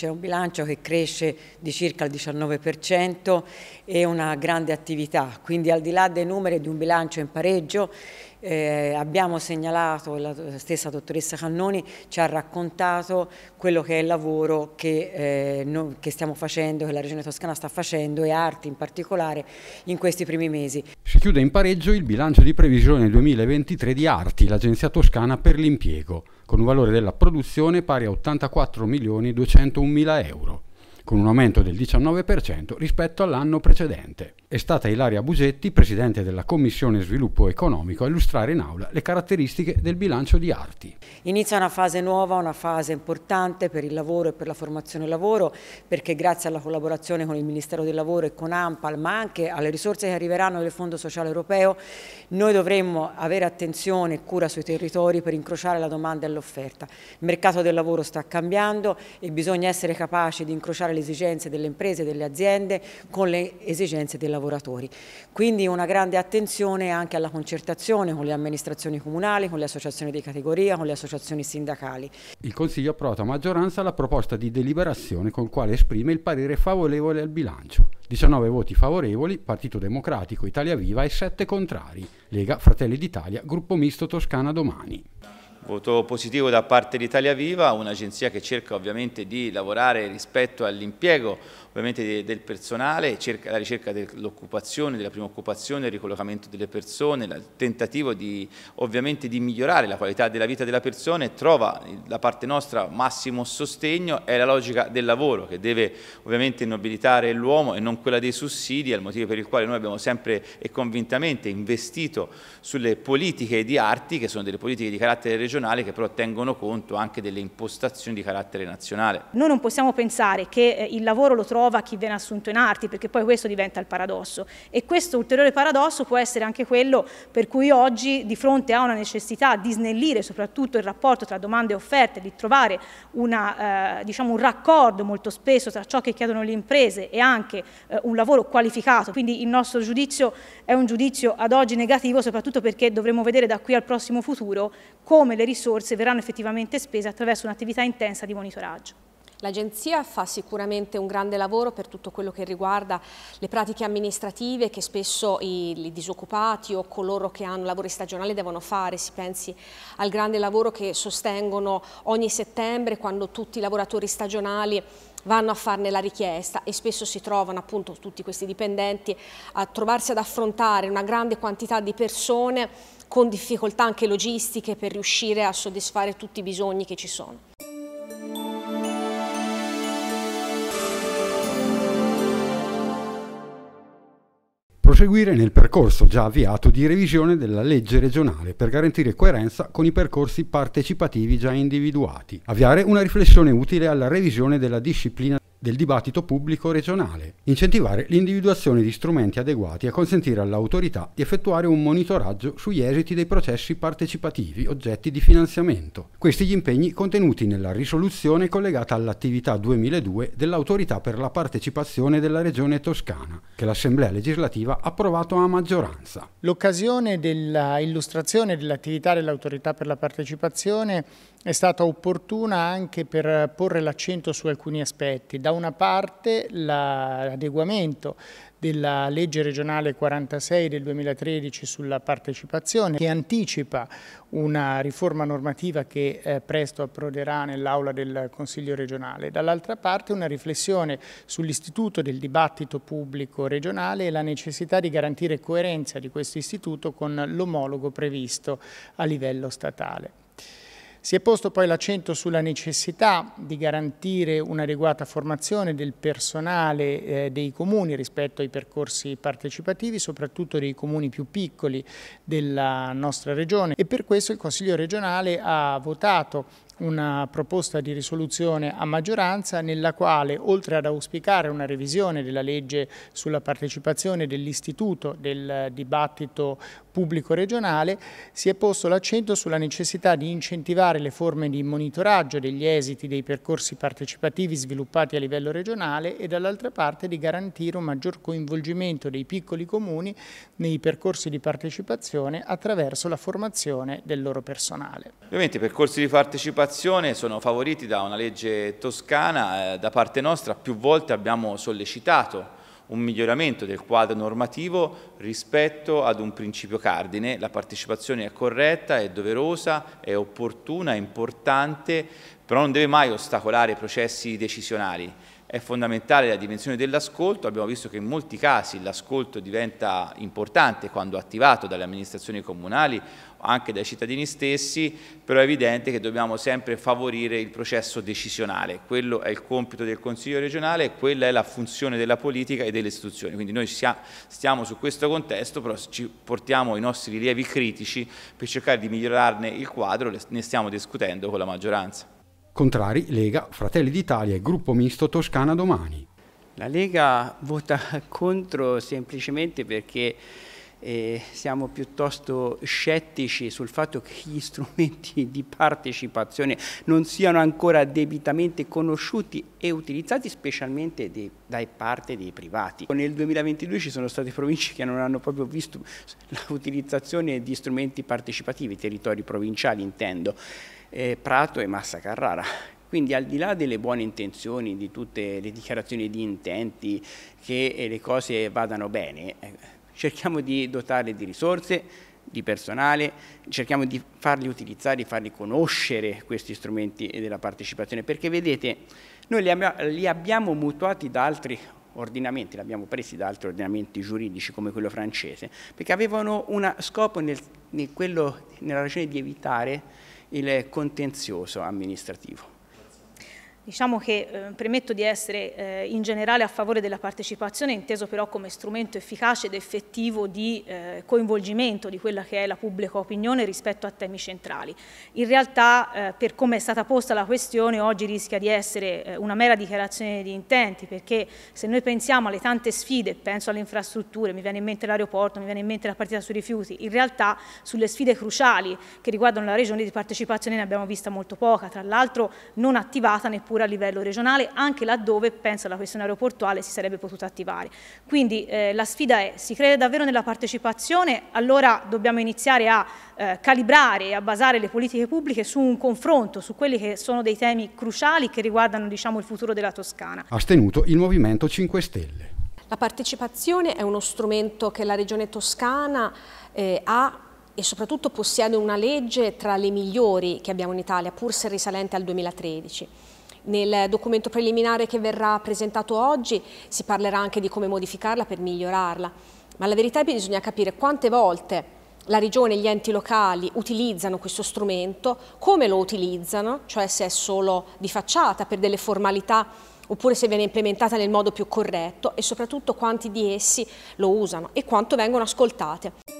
c'è un bilancio che cresce di circa il 19% e una grande attività, quindi al di là dei numeri di un bilancio in pareggio eh, abbiamo segnalato, la stessa dottoressa Cannoni ci ha raccontato quello che è il lavoro che, eh, no, che, stiamo facendo, che la Regione Toscana sta facendo e Arti in particolare in questi primi mesi. Si chiude in pareggio il bilancio di previsione 2023 di Arti, l'Agenzia Toscana per l'impiego, con un valore della produzione pari a 84 milioni 201 mila euro con un aumento del 19% rispetto all'anno precedente. È stata Ilaria Busetti, Presidente della Commissione Sviluppo Economico, a illustrare in aula le caratteristiche del bilancio di Arti. Inizia una fase nuova, una fase importante per il lavoro e per la formazione lavoro, perché grazie alla collaborazione con il Ministero del Lavoro e con AMPAL, ma anche alle risorse che arriveranno del Fondo Sociale Europeo, noi dovremmo avere attenzione e cura sui territori per incrociare la domanda e l'offerta. Il mercato del lavoro sta cambiando e bisogna essere capaci di incrociare le le esigenze delle imprese e delle aziende con le esigenze dei lavoratori. Quindi una grande attenzione anche alla concertazione con le amministrazioni comunali, con le associazioni di categoria, con le associazioni sindacali. Il Consiglio ha approvato a maggioranza la proposta di deliberazione con quale esprime il parere favorevole al bilancio. 19 voti favorevoli, Partito Democratico, Italia Viva e 7 contrari. Lega, Fratelli d'Italia, Gruppo Misto Toscana Domani. Voto positivo da parte di Italia Viva, un'agenzia che cerca ovviamente di lavorare rispetto all'impiego ovviamente del personale, cerca la ricerca dell'occupazione, della prima occupazione, il ricollocamento delle persone, il tentativo di, ovviamente di migliorare la qualità della vita della persona e trova da parte nostra massimo sostegno è la logica del lavoro che deve ovviamente nobilitare l'uomo e non quella dei sussidi, è il motivo per il quale noi abbiamo sempre e convintamente investito sulle politiche di arti che sono delle politiche di carattere regionale che però tengono conto anche delle impostazioni di carattere nazionale. Noi non possiamo pensare che eh, il lavoro lo trovi trova chi viene assunto in arti, perché poi questo diventa il paradosso. E questo ulteriore paradosso può essere anche quello per cui oggi, di fronte a una necessità di snellire soprattutto il rapporto tra domande e offerte, di trovare una, eh, diciamo un raccordo molto spesso tra ciò che chiedono le imprese e anche eh, un lavoro qualificato, quindi il nostro giudizio è un giudizio ad oggi negativo, soprattutto perché dovremo vedere da qui al prossimo futuro come le risorse verranno effettivamente spese attraverso un'attività intensa di monitoraggio. L'Agenzia fa sicuramente un grande lavoro per tutto quello che riguarda le pratiche amministrative che spesso i, i disoccupati o coloro che hanno lavori stagionali devono fare, si pensi al grande lavoro che sostengono ogni settembre quando tutti i lavoratori stagionali vanno a farne la richiesta e spesso si trovano appunto tutti questi dipendenti a trovarsi ad affrontare una grande quantità di persone con difficoltà anche logistiche per riuscire a soddisfare tutti i bisogni che ci sono. Proseguire nel percorso già avviato di revisione della legge regionale per garantire coerenza con i percorsi partecipativi già individuati, avviare una riflessione utile alla revisione della disciplina del dibattito pubblico regionale, incentivare l'individuazione di strumenti adeguati a consentire all'autorità di effettuare un monitoraggio sugli esiti dei processi partecipativi oggetti di finanziamento. Questi gli impegni contenuti nella risoluzione collegata all'attività 2002 dell'autorità per la partecipazione della Regione Toscana, che l'Assemblea legislativa ha approvato a maggioranza. L'occasione dell'illustrazione dell'attività dell'autorità per la partecipazione è stata opportuna anche per porre l'accento su alcuni aspetti. Da una parte l'adeguamento della legge regionale 46 del 2013 sulla partecipazione che anticipa una riforma normativa che eh, presto approderà nell'aula del Consiglio regionale. Dall'altra parte una riflessione sull'istituto del dibattito pubblico regionale e la necessità di garantire coerenza di questo istituto con l'omologo previsto a livello statale. Si è posto poi l'accento sulla necessità di garantire un'adeguata formazione del personale eh, dei comuni rispetto ai percorsi partecipativi, soprattutto dei comuni più piccoli della nostra regione. E per questo il Consiglio regionale ha votato una proposta di risoluzione a maggioranza nella quale, oltre ad auspicare una revisione della legge sulla partecipazione dell'istituto del dibattito pubblico regionale, si è posto l'accento sulla necessità di incentivare le forme di monitoraggio degli esiti dei percorsi partecipativi sviluppati a livello regionale e dall'altra parte di garantire un maggior coinvolgimento dei piccoli comuni nei percorsi di partecipazione attraverso la formazione del loro personale. Ovviamente i percorsi di partecipazione l'occupazione sono favoriti da una legge toscana, eh, da parte nostra più volte abbiamo sollecitato un miglioramento del quadro normativo rispetto ad un principio cardine. La partecipazione è corretta, è doverosa, è opportuna, è importante, però non deve mai ostacolare i processi decisionali. È fondamentale la dimensione dell'ascolto, abbiamo visto che in molti casi l'ascolto diventa importante quando attivato dalle amministrazioni comunali anche dai cittadini stessi, però è evidente che dobbiamo sempre favorire il processo decisionale, quello è il compito del Consiglio regionale quella è la funzione della politica e delle istituzioni, quindi noi stiamo su questo contesto, però ci portiamo i nostri rilievi critici per cercare di migliorarne il quadro, ne stiamo discutendo con la maggioranza. Contrari Lega, Fratelli d'Italia e Gruppo Misto Toscana Domani. La Lega vota contro semplicemente perché eh, siamo piuttosto scettici sul fatto che gli strumenti di partecipazione non siano ancora debitamente conosciuti e utilizzati specialmente dei, da parte dei privati. Nel 2022 ci sono state province che non hanno proprio visto l'utilizzazione di strumenti partecipativi, territori provinciali intendo eh, Prato e Massa Carrara. Quindi al di là delle buone intenzioni, di tutte le dichiarazioni di intenti, che eh, le cose vadano bene, eh, cerchiamo di dotarle di risorse, di personale, cerchiamo di farli utilizzare, di farli conoscere questi strumenti della partecipazione, perché vedete, noi li, abbiamo, li abbiamo mutuati da altri ordinamenti, li abbiamo presi da altri ordinamenti giuridici come quello francese, perché avevano uno scopo nel, nel quello, nella ragione di evitare il contenzioso amministrativo. Diciamo che eh, premetto di essere eh, in generale a favore della partecipazione, inteso però come strumento efficace ed effettivo di eh, coinvolgimento di quella che è la pubblica opinione rispetto a temi centrali. In realtà, eh, per come è stata posta la questione, oggi rischia di essere eh, una mera dichiarazione di intenti, perché se noi pensiamo alle tante sfide, penso alle infrastrutture, mi viene in mente l'aeroporto, mi viene in mente la partita sui rifiuti, in realtà sulle sfide cruciali che riguardano la regione di partecipazione ne abbiamo vista molto poca, tra l'altro non attivata neppure neppure a livello regionale, anche laddove penso la questione aeroportuale si sarebbe potuta attivare. Quindi eh, la sfida è, si crede davvero nella partecipazione, allora dobbiamo iniziare a eh, calibrare e a basare le politiche pubbliche su un confronto, su quelli che sono dei temi cruciali che riguardano diciamo, il futuro della Toscana. Astenuto il Movimento 5 Stelle. La partecipazione è uno strumento che la Regione Toscana eh, ha e soprattutto possiede una legge tra le migliori che abbiamo in Italia, pur se risalente al 2013. Nel documento preliminare che verrà presentato oggi si parlerà anche di come modificarla per migliorarla, ma la verità è che bisogna capire quante volte la Regione e gli enti locali utilizzano questo strumento, come lo utilizzano, cioè se è solo di facciata per delle formalità oppure se viene implementata nel modo più corretto e soprattutto quanti di essi lo usano e quanto vengono ascoltate.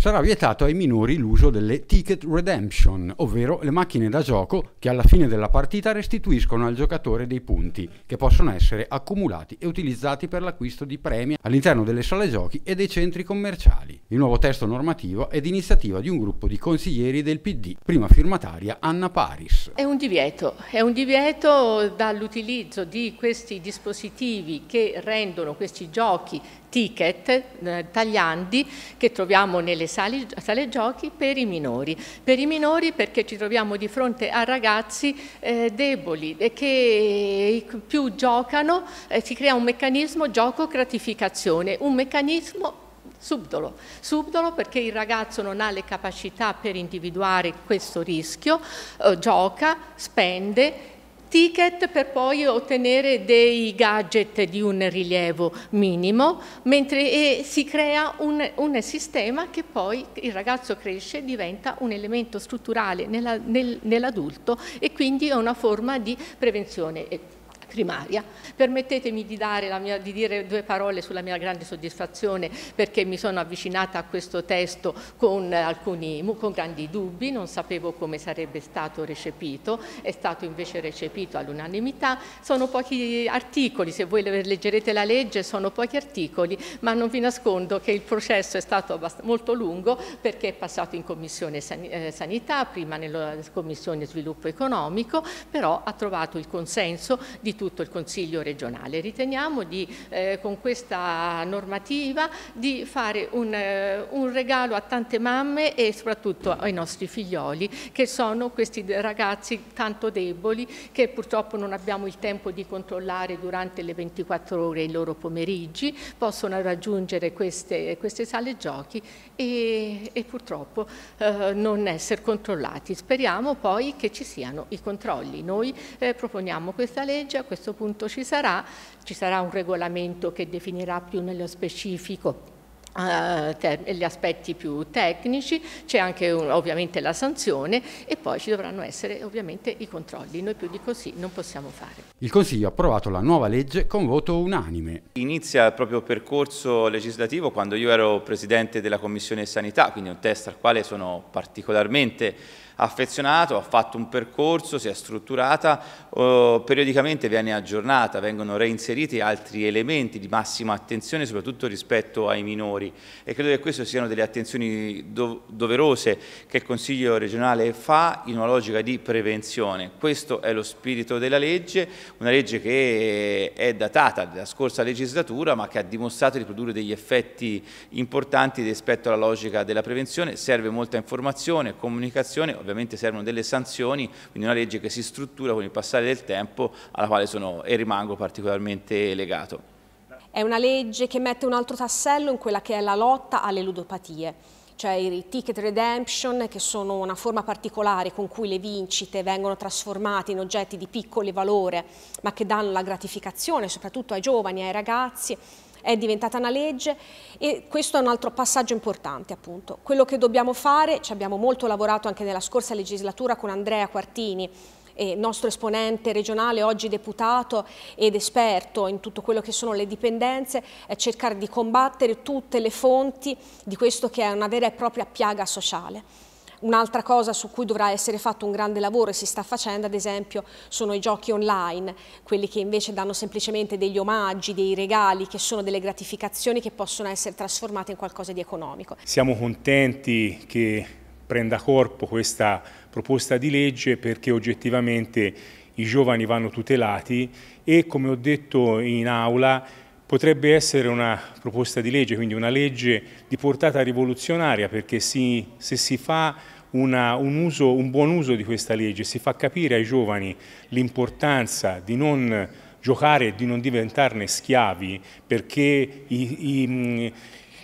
Sarà vietato ai minori l'uso delle ticket redemption, ovvero le macchine da gioco che alla fine della partita restituiscono al giocatore dei punti, che possono essere accumulati e utilizzati per l'acquisto di premi all'interno delle sale giochi e dei centri commerciali. Il nuovo testo normativo è d'iniziativa di un gruppo di consiglieri del PD, prima firmataria Anna Paris. È un divieto, è un divieto dall'utilizzo di questi dispositivi che rendono questi giochi ticket eh, tagliandi che troviamo nelle sale, sale, giochi per i minori. Per i minori perché ci troviamo di fronte a ragazzi eh, deboli e che più giocano eh, si crea un meccanismo gioco-gratificazione, un meccanismo subdolo, subdolo perché il ragazzo non ha le capacità per individuare questo rischio, eh, gioca, spende ticket per poi ottenere dei gadget di un rilievo minimo, mentre si crea un, un sistema che poi il ragazzo cresce e diventa un elemento strutturale nella, nel, nell'adulto e quindi è una forma di prevenzione primaria. Permettetemi di, mia, di, dire due parole sulla mia grande soddisfazione perché mi sono avvicinata a questo testo con, alcuni, con grandi dubbi, non sapevo come sarebbe stato recepito, è stato invece recepito all'unanimità. Sono pochi articoli, se voi leggerete la legge sono pochi articoli, ma non vi nascondo che il processo è stato molto lungo perché è passato in Commissione eh, Sanità, prima nella Commissione Sviluppo Economico, però ha trovato il consenso di tutto il Consiglio regionale. Riteniamo di, eh, con questa normativa di fare un, eh, un, regalo a tante mamme e soprattutto ai nostri figlioli che sono questi ragazzi tanto deboli che purtroppo non abbiamo il tempo di controllare durante le 24 ore i loro pomeriggi, possono raggiungere queste, queste sale giochi e, e purtroppo eh, non essere controllati. Speriamo poi che ci siano i controlli. Noi eh, proponiamo questa legge, a questo punto ci sarà, ci sarà un regolamento che definirà più nello specifico Uh, gli aspetti più tecnici, c'è anche un, ovviamente la sanzione e poi ci dovranno essere ovviamente i controlli. Noi più di così non possiamo fare. Il Consiglio ha approvato la nuova legge con voto unanime. Inizia il proprio percorso legislativo quando io ero Presidente della Commissione Sanità, quindi un test al quale sono particolarmente affezionato, ha fatto un percorso, si è strutturata, eh, periodicamente viene aggiornata, vengono reinseriti altri elementi di massima attenzione soprattutto rispetto ai minori e credo che queste siano delle attenzioni do doverose che il Consiglio regionale fa in una logica di prevenzione. Questo è lo spirito della legge, una legge che è datata dalla scorsa legislatura ma che ha dimostrato di produrre degli effetti importanti rispetto alla logica della prevenzione, serve molta informazione, comunicazione, ovviamente servono delle sanzioni, quindi una legge che si struttura con il passare del tempo alla quale sono e rimango particolarmente legato. È una legge che mette un altro tassello in quella che è la lotta alle ludopatie cioè i ticket redemption che sono una forma particolare con cui le vincite vengono trasformate in oggetti di piccolo valore ma che danno la gratificazione soprattutto ai giovani, ai ragazzi è diventata una legge e questo è un altro passaggio importante appunto. Quello che dobbiamo fare, ci abbiamo molto lavorato anche nella scorsa legislatura con Andrea Quartini, nostro esponente regionale, oggi deputato ed esperto in tutto quello che sono le dipendenze, è cercare di combattere tutte le fonti di questo che è una vera e propria piaga sociale. Un'altra cosa su cui dovrà essere fatto un grande lavoro e si sta facendo ad esempio sono i giochi online, quelli che invece danno semplicemente degli omaggi, dei regali, che sono delle gratificazioni che possono essere trasformate in qualcosa di economico. Siamo contenti che prenda corpo questa proposta di legge perché oggettivamente i giovani vanno tutelati e come ho detto in aula potrebbe essere una proposta di legge, quindi una legge di portata rivoluzionaria, perché si, se si fa una, un, uso, un buon uso di questa legge, si fa capire ai giovani l'importanza di non giocare e di non diventarne schiavi, perché i, i,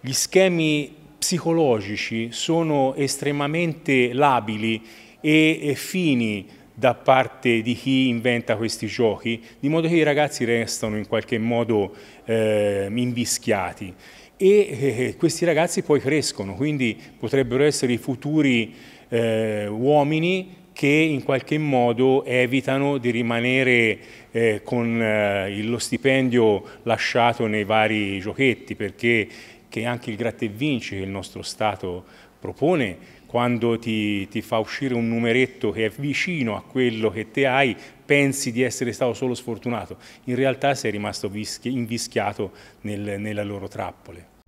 gli schemi psicologici sono estremamente labili e, e fini da parte di chi inventa questi giochi, di modo che i ragazzi restano in qualche modo eh, invischiati. E eh, questi ragazzi poi crescono, quindi potrebbero essere i futuri eh, uomini che in qualche modo evitano di rimanere eh, con eh, lo stipendio lasciato nei vari giochetti, perché anche il gratta e vinci che il nostro Stato propone quando ti, ti, fa uscire un numeretto che è vicino a quello che te hai, pensi di essere stato solo sfortunato, in realtà sei rimasto invischiato nel, nelle loro trappole.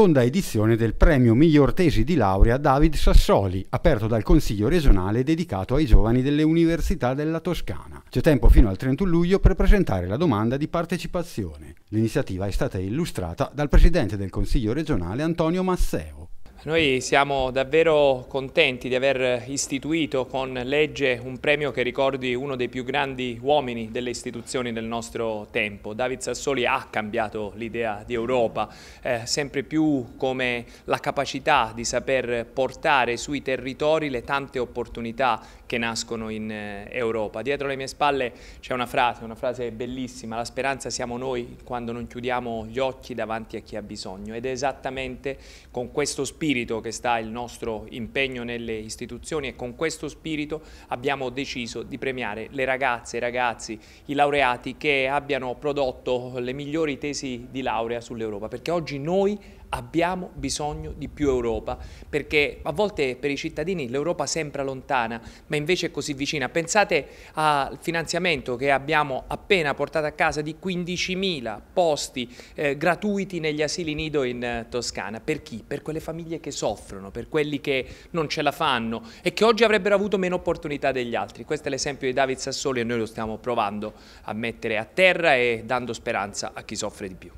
Seconda edizione del premio miglior tesi di laurea David Sassoli, aperto dal Consiglio regionale dedicato ai giovani delle università della Toscana. C'è tempo fino al 31 luglio per presentare la domanda di partecipazione. L'iniziativa è stata illustrata dal Presidente del Consiglio regionale Antonio Masseo. Noi siamo davvero contenti di aver istituito con legge un premio che ricordi uno dei più grandi uomini delle istituzioni del nostro tempo. David Sassoli ha cambiato l'idea di Europa, eh, sempre più come la capacità di saper portare sui territori le tante opportunità che nascono in eh, Europa. Dietro le mie spalle c'è una frase, una frase bellissima, la speranza siamo noi quando non chiudiamo gli occhi davanti a chi ha bisogno ed è esattamente con questo spirito spirito che sta il nostro impegno nelle istituzioni e con questo spirito abbiamo deciso di premiare le ragazze, i ragazzi, i laureati che abbiano prodotto le migliori tesi di laurea sull'Europa, perché oggi noi abbiamo bisogno di più Europa, perché a volte per i cittadini l'Europa sembra lontana, ma invece è così vicina. Pensate al finanziamento che abbiamo appena portato a casa di 15.000 posti eh, gratuiti negli asili nido in eh, Toscana. Per chi? Per quelle famiglie che soffrono, per quelli che non ce la fanno e che oggi avrebbero avuto meno opportunità degli altri. Questo è l'esempio di David Sassoli e noi lo stiamo provando a mettere a terra e dando speranza a chi soffre di più.